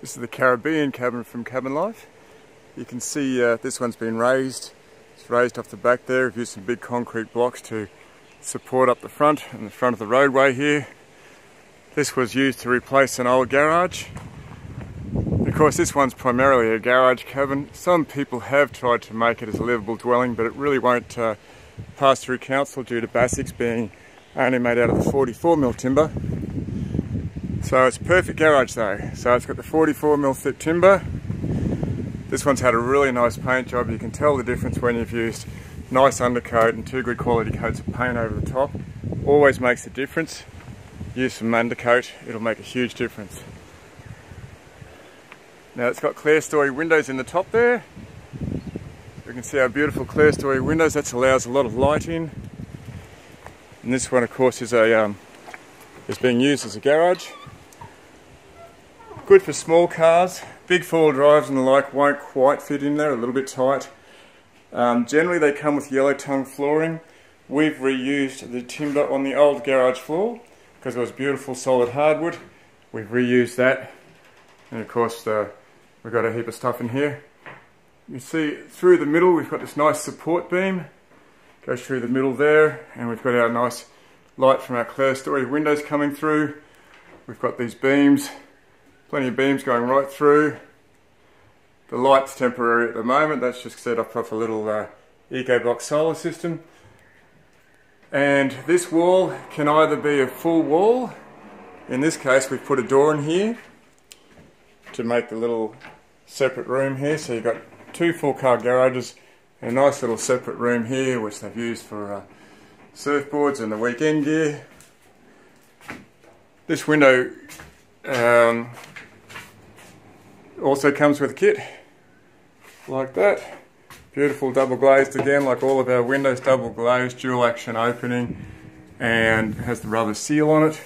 This is the Caribbean cabin from Cabin Life. You can see uh, this one's been raised. It's raised off the back there. We've used some big concrete blocks to support up the front and the front of the roadway here. This was used to replace an old garage. Of course this one's primarily a garage cabin. Some people have tried to make it as a livable dwelling but it really won't uh, pass through council due to basics being only made out of the 44mm timber. So it's perfect garage though. So it's got the 44mm thick timber. This one's had a really nice paint job. You can tell the difference when you've used nice undercoat and two good quality coats of paint over the top. Always makes a difference. Use some undercoat, it'll make a huge difference. Now it's got clerestory windows in the top there. You can see our beautiful clerestory windows. That allows a lot of light in. And this one, of course, is a um, is being used as a garage. Good for small cars. Big four-wheel drives and the like won't quite fit in there, a little bit tight. Um, generally they come with yellow tongue flooring. We've reused the timber on the old garage floor because it was beautiful solid hardwood. We've reused that. And of course uh, we've got a heap of stuff in here. You see through the middle we've got this nice support beam. Goes through the middle there and we've got our nice light from our clerestory windows coming through. We've got these beams Plenty of beams going right through. The light's temporary at the moment, that's just set up off a little uh, EcoBlock solar system. And this wall can either be a full wall, in this case we've put a door in here to make the little separate room here, so you've got two full car garages and a nice little separate room here which they've used for uh, surfboards and the weekend gear. This window um, also comes with a kit like that. Beautiful double glazed again, like all of our windows, double glazed, dual action opening, and has the rubber seal on it.